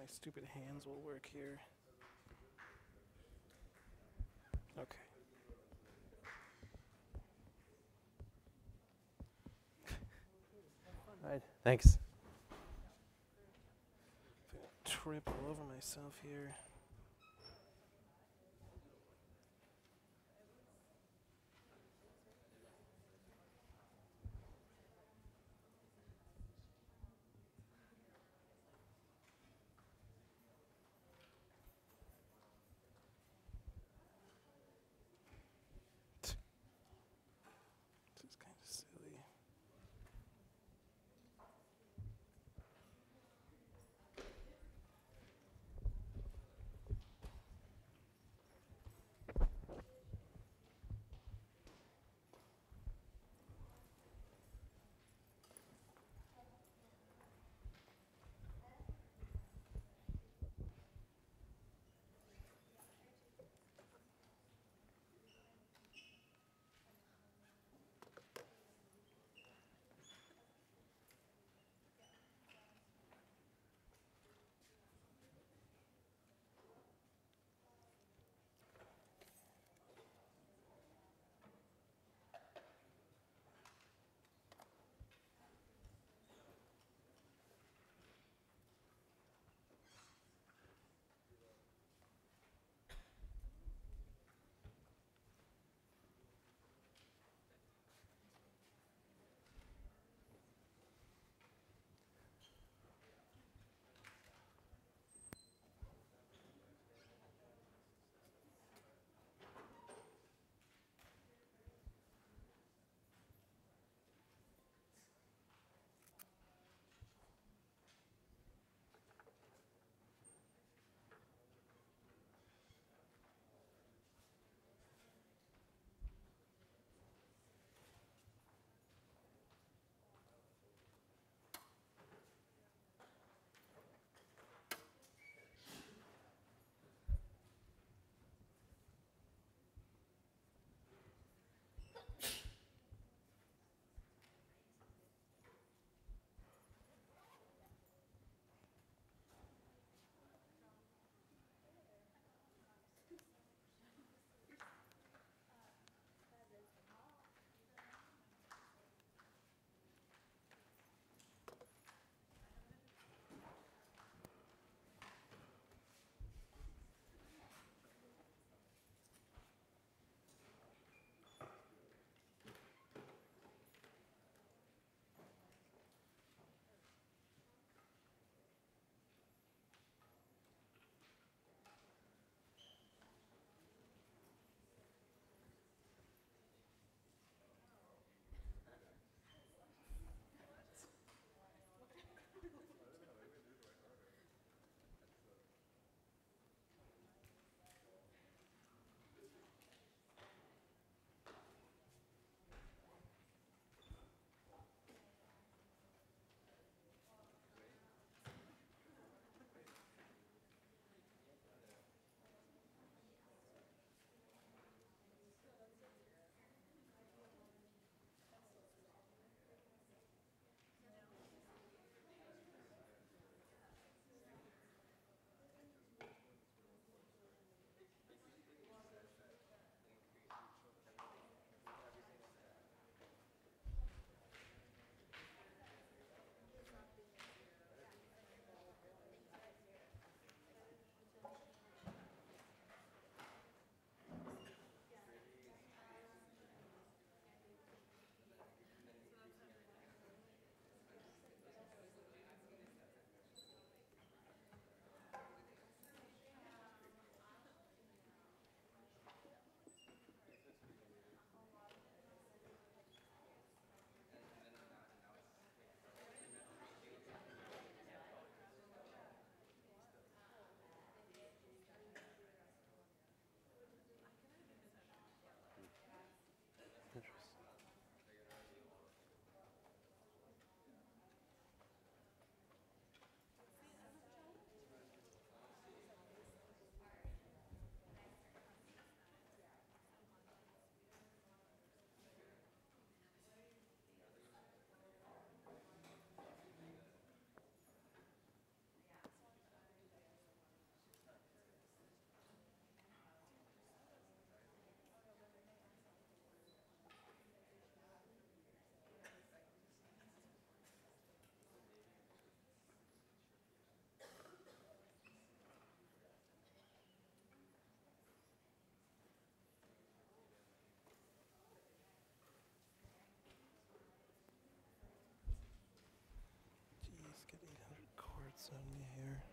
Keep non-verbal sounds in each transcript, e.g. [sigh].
my stupid hands will work here. Okay. [laughs] All right. Thanks. Trip all over myself here. 70 here.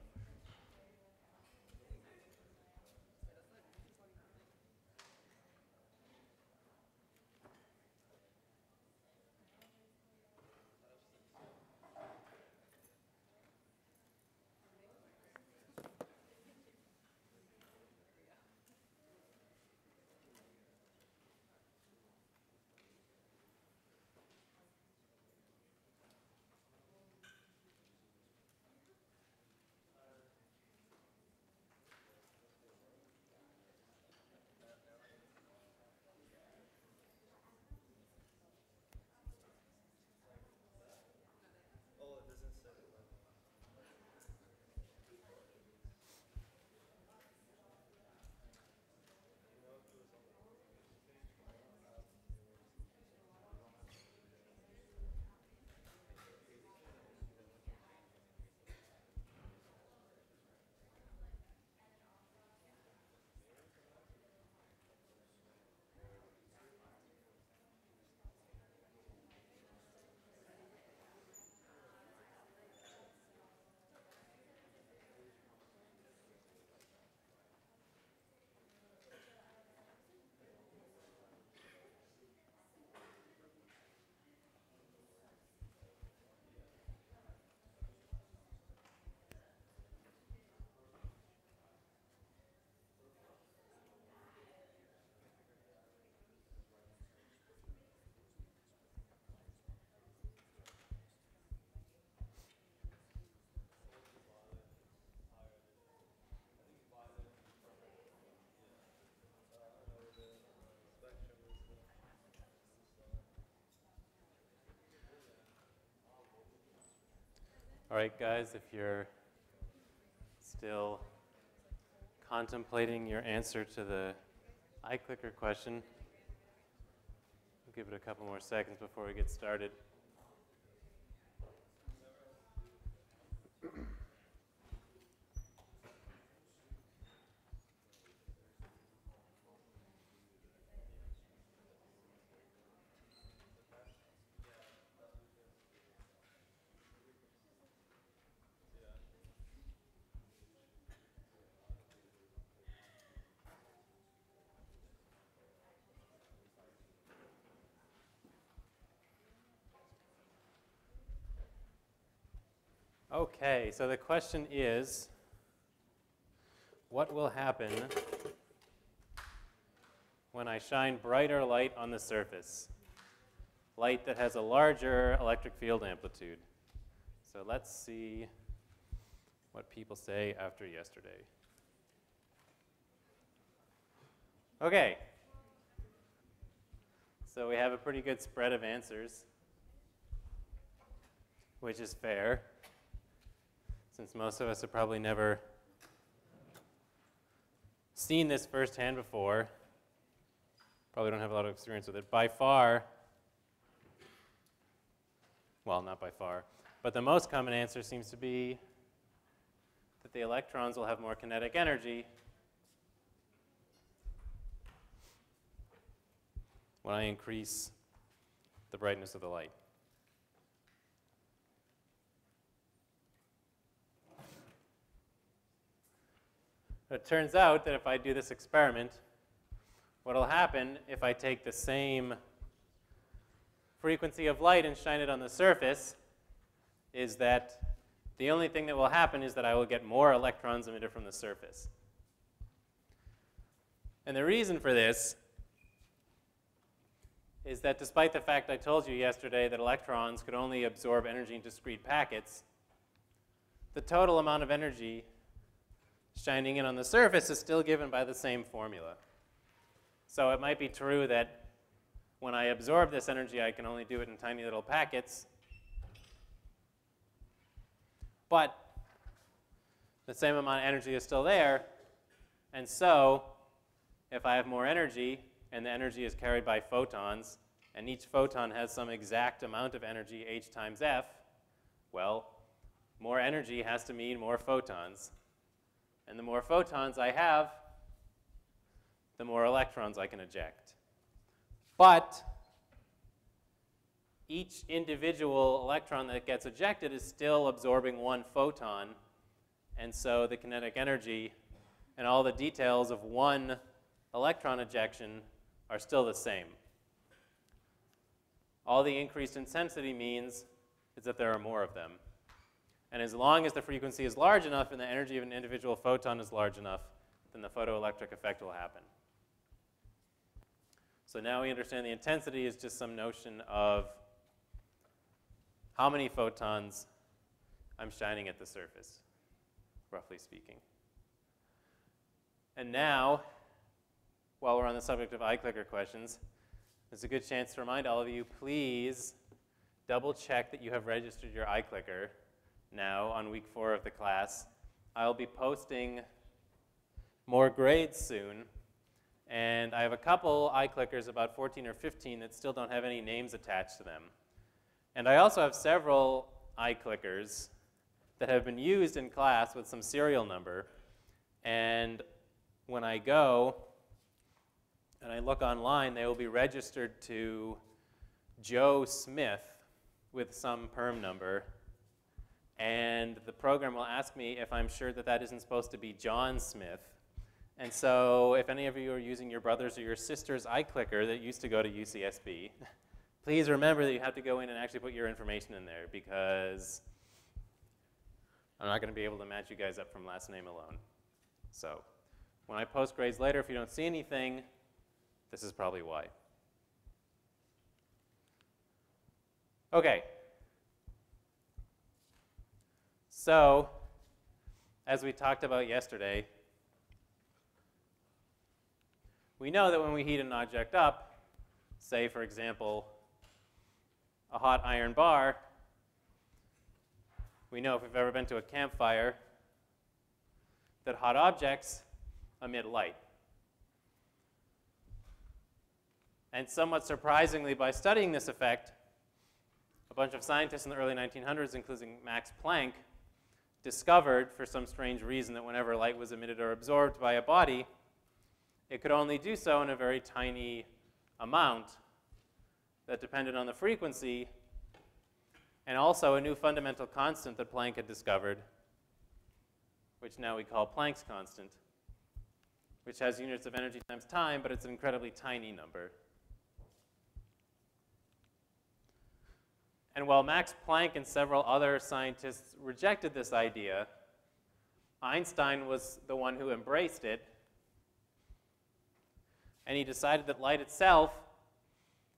All right, guys, if you're still contemplating your answer to the iClicker question, we'll give it a couple more seconds before we get started. Okay, so the question is what will happen when I shine brighter light on the surface? Light that has a larger electric field amplitude. So let's see what people say after yesterday. Okay. So we have a pretty good spread of answers, which is fair since most of us have probably never seen this firsthand before, probably don't have a lot of experience with it. By far, well, not by far, but the most common answer seems to be that the electrons will have more kinetic energy when I increase the brightness of the light. It turns out that if I do this experiment, what will happen if I take the same frequency of light and shine it on the surface is that the only thing that will happen is that I will get more electrons emitted from the surface. And the reason for this is that despite the fact I told you yesterday that electrons could only absorb energy in discrete packets, the total amount of energy shining in on the surface is still given by the same formula. So it might be true that when I absorb this energy, I can only do it in tiny little packets. But the same amount of energy is still there. And so if I have more energy, and the energy is carried by photons, and each photon has some exact amount of energy, h times f, well, more energy has to mean more photons. And the more photons I have, the more electrons I can eject. But each individual electron that gets ejected is still absorbing one photon And so the kinetic energy and all the details of one electron ejection are still the same. All the increased intensity means is that there are more of them. And as long as the frequency is large enough and the energy of an individual photon is large enough, then the photoelectric effect will happen. So now we understand the intensity is just some notion of how many photons I'm shining at the surface, roughly speaking. And now, while we're on the subject of iClicker questions, there's a good chance to remind all of you, please double check that you have registered your iClicker now on week four of the class. I'll be posting more grades soon, and I have a couple iClickers, about 14 or 15, that still don't have any names attached to them. And I also have several iClickers that have been used in class with some serial number. And when I go and I look online, they will be registered to Joe Smith with some perm number. And the program will ask me if I'm sure that that isn't supposed to be John Smith. And so if any of you are using your brother's or your sister's iClicker that used to go to UCSB, [laughs] please remember that you have to go in and actually put your information in there because I'm not going to be able to match you guys up from last name alone. So when I post grades later, if you don't see anything, this is probably why. Okay. So, as we talked about yesterday, we know that when we heat an object up, say, for example, a hot iron bar, we know if we've ever been to a campfire that hot objects emit light. And somewhat surprisingly, by studying this effect, a bunch of scientists in the early 1900s, including Max Planck, discovered for some strange reason that whenever light was emitted or absorbed by a body, it could only do so in a very tiny amount that depended on the frequency and also a new fundamental constant that Planck had discovered, which now we call Planck's constant, which has units of energy times time, but it's an incredibly tiny number. And while Max Planck and several other scientists rejected this idea, Einstein was the one who embraced it. And he decided that light itself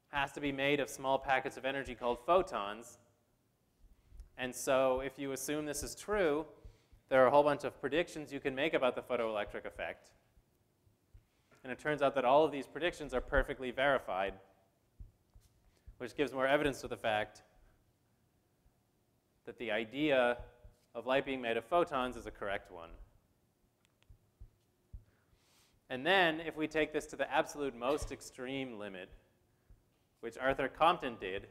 has to be made of small packets of energy called photons, and so if you assume this is true, there are a whole bunch of predictions you can make about the photoelectric effect. And it turns out that all of these predictions are perfectly verified, which gives more evidence to the fact that the idea of light being made of photons is a correct one. And then, if we take this to the absolute most extreme limit, which Arthur Compton did,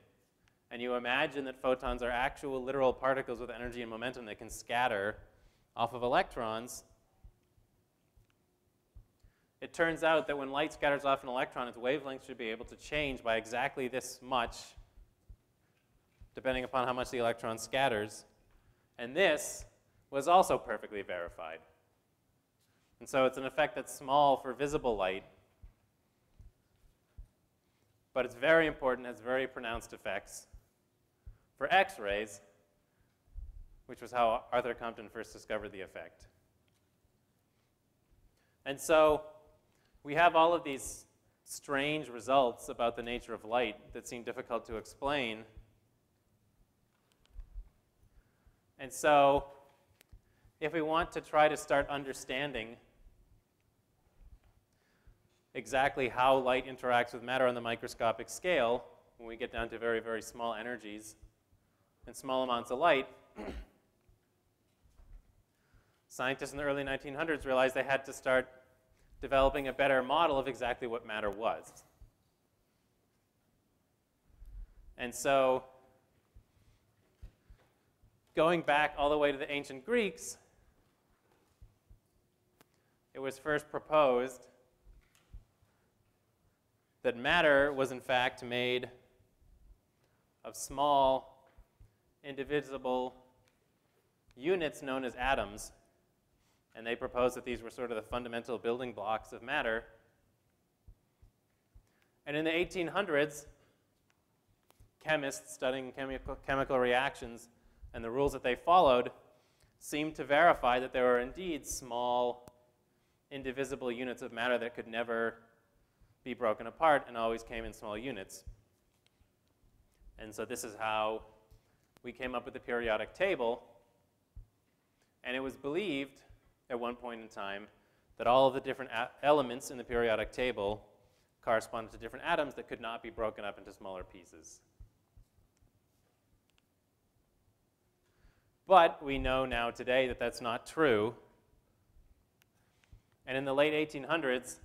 and you imagine that photons are actual literal particles with energy and momentum that can scatter off of electrons, it turns out that when light scatters off an electron, its wavelength should be able to change by exactly this much, depending upon how much the electron scatters. And this was also perfectly verified. And so it's an effect that's small for visible light, but it's very important, has very pronounced effects for X-rays, which was how Arthur Compton first discovered the effect. And so we have all of these strange results about the nature of light that seem difficult to explain. And so if we want to try to start understanding exactly how light interacts with matter on the microscopic scale, when we get down to very, very small energies, and small amounts of light, [clears throat] scientists in the early 1900s realized they had to start developing a better model of exactly what matter was. And so, going back all the way to the ancient Greeks, it was first proposed that matter was in fact made of small indivisible units known as atoms. And they proposed that these were sort of the fundamental building blocks of matter. And in the 1800s, chemists studying chemical, chemical reactions and the rules that they followed seemed to verify that there were indeed small, indivisible units of matter that could never be broken apart and always came in small units. And so this is how we came up with the periodic table. And it was believed at one point in time that all of the different elements in the periodic table corresponded to different atoms that could not be broken up into smaller pieces. But we know now today that that's not true. And in the late 1800s,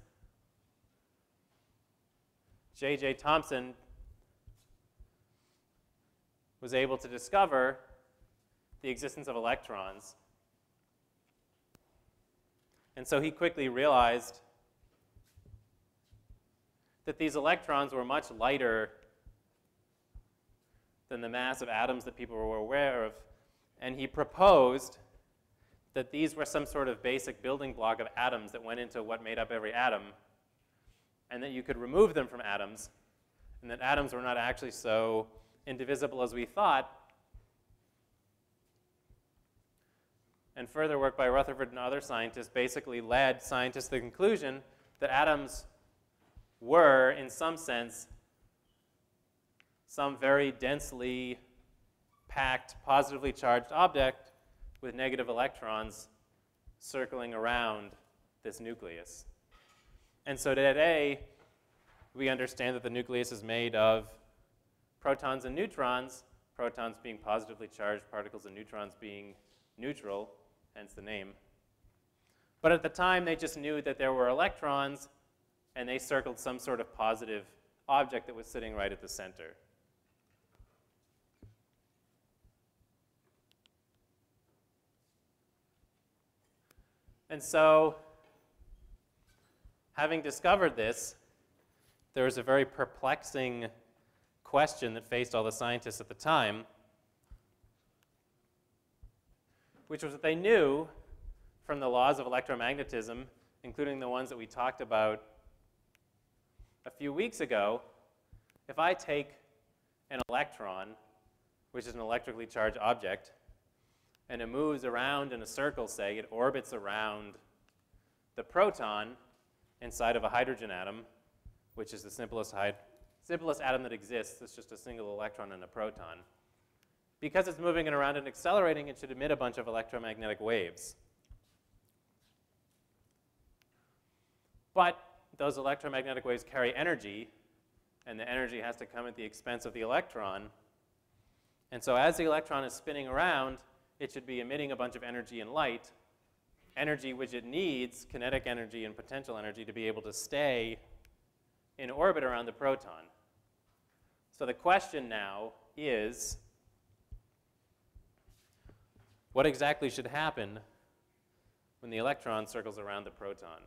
J.J. Thomson was able to discover the existence of electrons. And so he quickly realized that these electrons were much lighter than the mass of atoms that people were aware of. And he proposed that these were some sort of basic building block of atoms that went into what made up every atom, and that you could remove them from atoms, and that atoms were not actually so indivisible as we thought. And further work by Rutherford and other scientists basically led scientists to the conclusion that atoms were, in some sense, some very densely packed, positively charged object with negative electrons circling around this nucleus. And so today, we understand that the nucleus is made of protons and neutrons, protons being positively charged particles and neutrons being neutral, hence the name. But at the time, they just knew that there were electrons, and they circled some sort of positive object that was sitting right at the center. And so, having discovered this, there was a very perplexing question that faced all the scientists at the time, which was that they knew from the laws of electromagnetism, including the ones that we talked about a few weeks ago, if I take an electron, which is an electrically charged object, and it moves around in a circle, say, it orbits around the proton inside of a hydrogen atom, which is the simplest simplest atom that exists It's just a single electron and a proton. Because it's moving it around and accelerating, it should emit a bunch of electromagnetic waves. But those electromagnetic waves carry energy, and the energy has to come at the expense of the electron. And so as the electron is spinning around, it should be emitting a bunch of energy and light, energy which it needs, kinetic energy and potential energy, to be able to stay in orbit around the proton. So the question now is, what exactly should happen when the electron circles around the proton?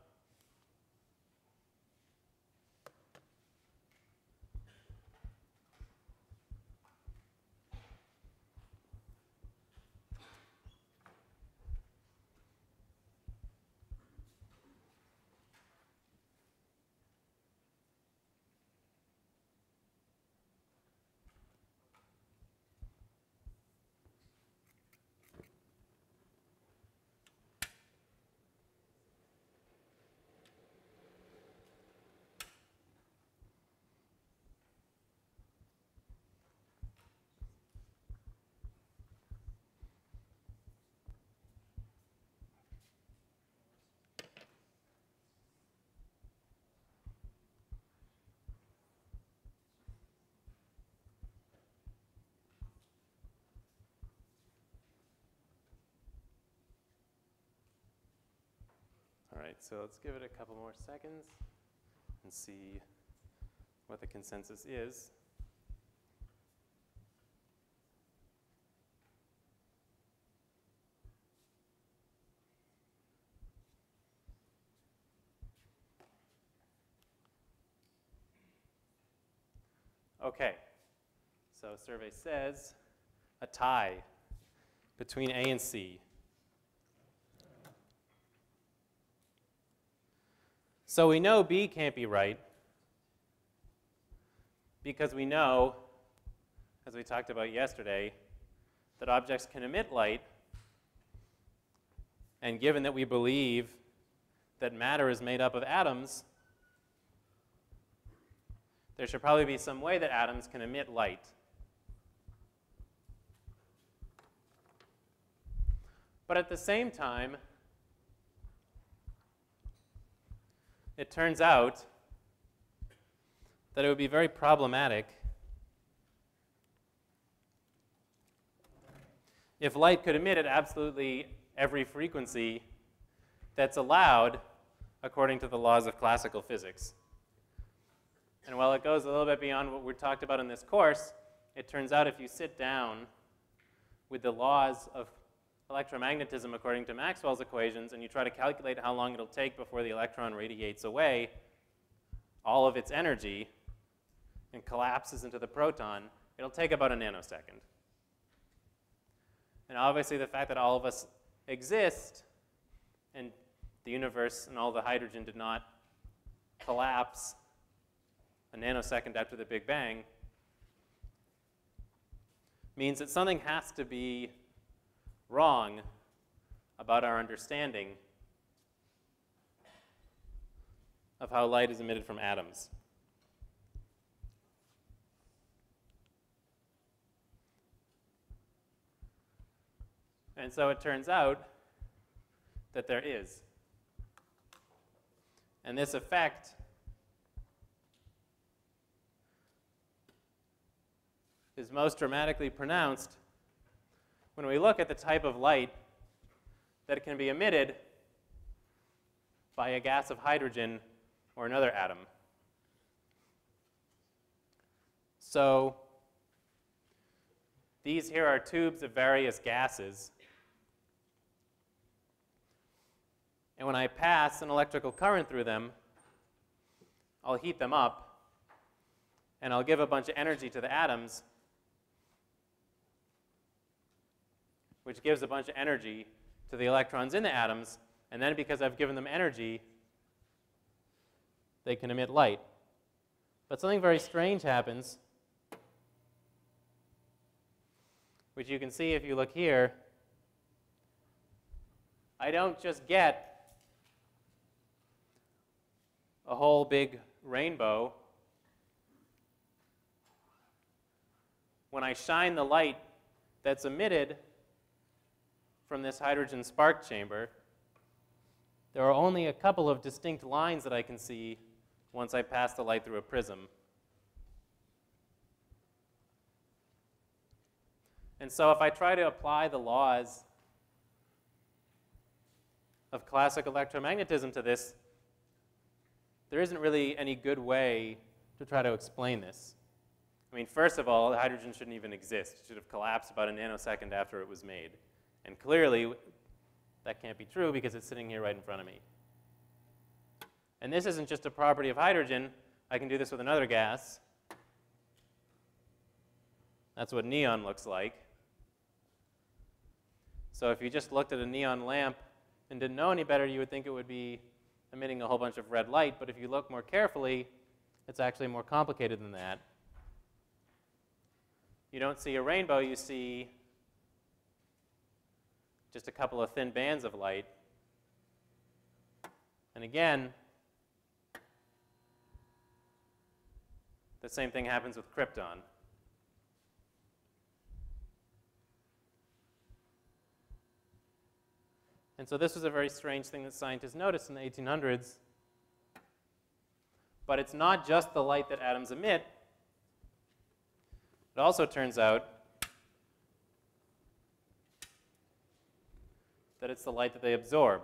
All right, so let's give it a couple more seconds and see what the consensus is. Okay, so survey says a tie between A and C. So we know B can't be right because we know, as we talked about yesterday, that objects can emit light. And given that we believe that matter is made up of atoms, there should probably be some way that atoms can emit light. But at the same time, it turns out that it would be very problematic if light could emit at absolutely every frequency that's allowed according to the laws of classical physics. And while it goes a little bit beyond what we talked about in this course, it turns out if you sit down with the laws of electromagnetism according to Maxwell's equations and you try to calculate how long it'll take before the electron radiates away all of its energy and collapses into the proton, it'll take about a nanosecond. And obviously, the fact that all of us exist and the universe and all the hydrogen did not collapse a nanosecond after the Big Bang means that something has to be wrong about our understanding of how light is emitted from atoms. And so it turns out that there is. And this effect is most dramatically pronounced when we look at the type of light that can be emitted by a gas of hydrogen or another atom. So these here are tubes of various gases. And when I pass an electrical current through them, I'll heat them up, and I'll give a bunch of energy to the atoms, which gives a bunch of energy to the electrons in the atoms, and then because I've given them energy, they can emit light. But something very strange happens, which you can see if you look here. I don't just get a whole big rainbow. When I shine the light that's emitted from this hydrogen spark chamber, there are only a couple of distinct lines that I can see once I pass the light through a prism. And so if I try to apply the laws of classic electromagnetism to this, there isn't really any good way to try to explain this. I mean, first of all, hydrogen shouldn't even exist. It should have collapsed about a nanosecond after it was made. And clearly, that can't be true because it's sitting here right in front of me. And this isn't just a property of hydrogen. I can do this with another gas. That's what neon looks like. So if you just looked at a neon lamp and didn't know any better, you would think it would be emitting a whole bunch of red light, but if you look more carefully, it's actually more complicated than that. You don't see a rainbow, you see just a couple of thin bands of light. And again, the same thing happens with krypton. And so this was a very strange thing that scientists noticed in the 1800s. But it's not just the light that atoms emit. It also turns out that it's the light that they absorb.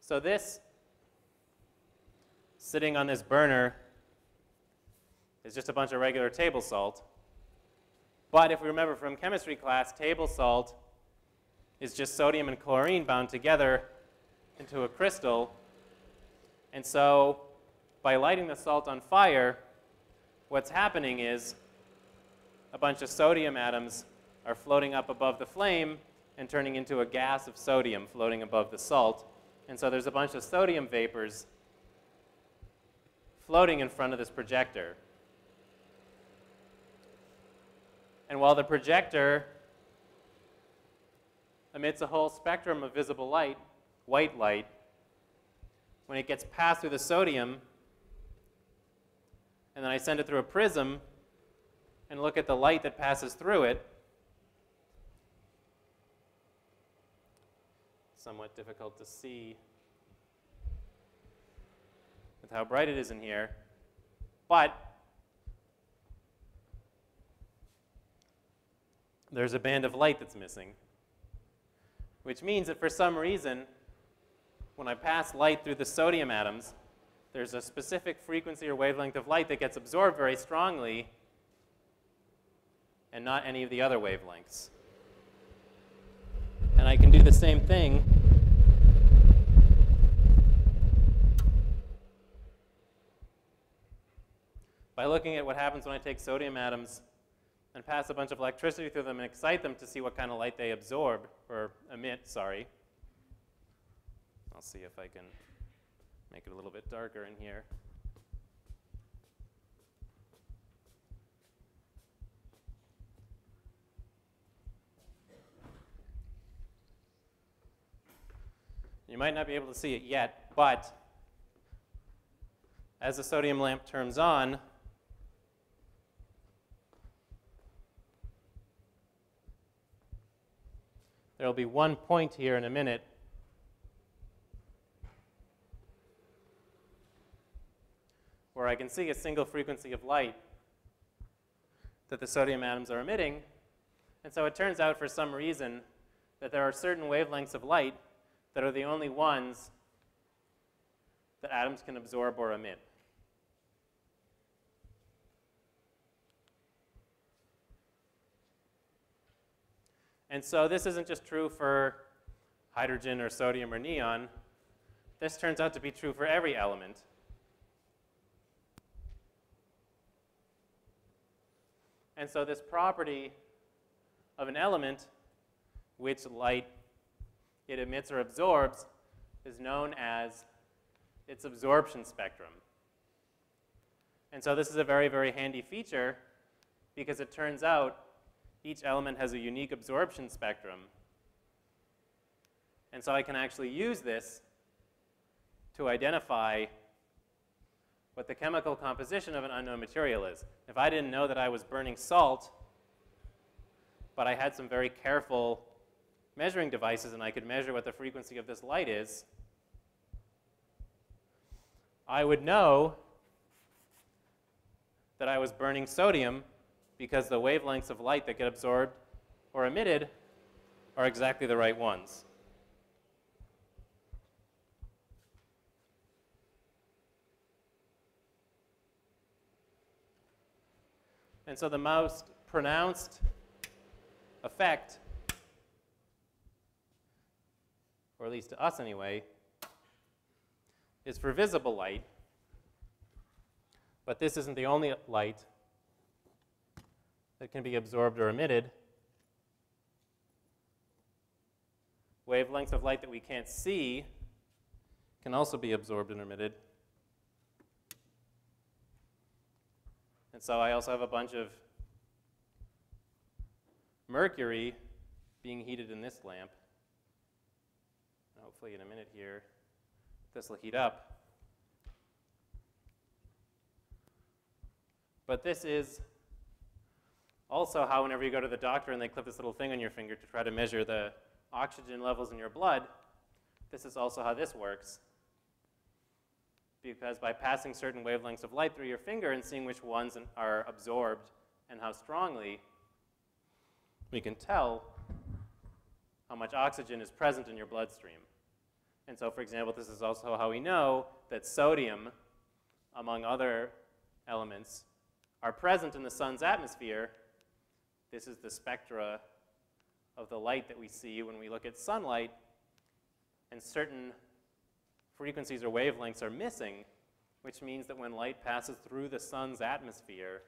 So this, sitting on this burner, is just a bunch of regular table salt. But if we remember from chemistry class, table salt is just sodium and chlorine bound together into a crystal. And so by lighting the salt on fire, what's happening is a bunch of sodium atoms are floating up above the flame and turning into a gas of sodium floating above the salt. And so there's a bunch of sodium vapors floating in front of this projector. And while the projector emits a whole spectrum of visible light, white light, when it gets passed through the sodium, and then I send it through a prism and look at the light that passes through it, somewhat difficult to see with how bright it is in here. But there's a band of light that's missing, which means that for some reason, when I pass light through the sodium atoms, there's a specific frequency or wavelength of light that gets absorbed very strongly and not any of the other wavelengths. And I can do the same thing by looking at what happens when I take sodium atoms and pass a bunch of electricity through them and excite them to see what kind of light they absorb, or emit, sorry. I'll see if I can make it a little bit darker in here. You might not be able to see it yet, but as the sodium lamp turns on, There will be one point here in a minute where I can see a single frequency of light that the sodium atoms are emitting. And so it turns out for some reason that there are certain wavelengths of light that are the only ones that atoms can absorb or emit. And so this isn't just true for hydrogen or sodium or neon. This turns out to be true for every element. And so this property of an element, which light it emits or absorbs, is known as its absorption spectrum. And so this is a very, very handy feature because it turns out each element has a unique absorption spectrum. And so I can actually use this to identify what the chemical composition of an unknown material is. If I didn't know that I was burning salt, but I had some very careful measuring devices and I could measure what the frequency of this light is, I would know that I was burning sodium because the wavelengths of light that get absorbed or emitted are exactly the right ones. And so the most pronounced effect, or at least to us anyway, is for visible light. But this isn't the only light that can be absorbed or emitted. Wavelengths of light that we can't see can also be absorbed and emitted. And so I also have a bunch of mercury being heated in this lamp. Hopefully in a minute here, this will heat up. But this is also, how whenever you go to the doctor and they clip this little thing on your finger to try to measure the oxygen levels in your blood, this is also how this works. Because by passing certain wavelengths of light through your finger and seeing which ones are absorbed and how strongly, we can tell how much oxygen is present in your bloodstream. And so, for example, this is also how we know that sodium, among other elements, are present in the sun's atmosphere this is the spectra of the light that we see when we look at sunlight, and certain frequencies or wavelengths are missing, which means that when light passes through the sun's atmosphere,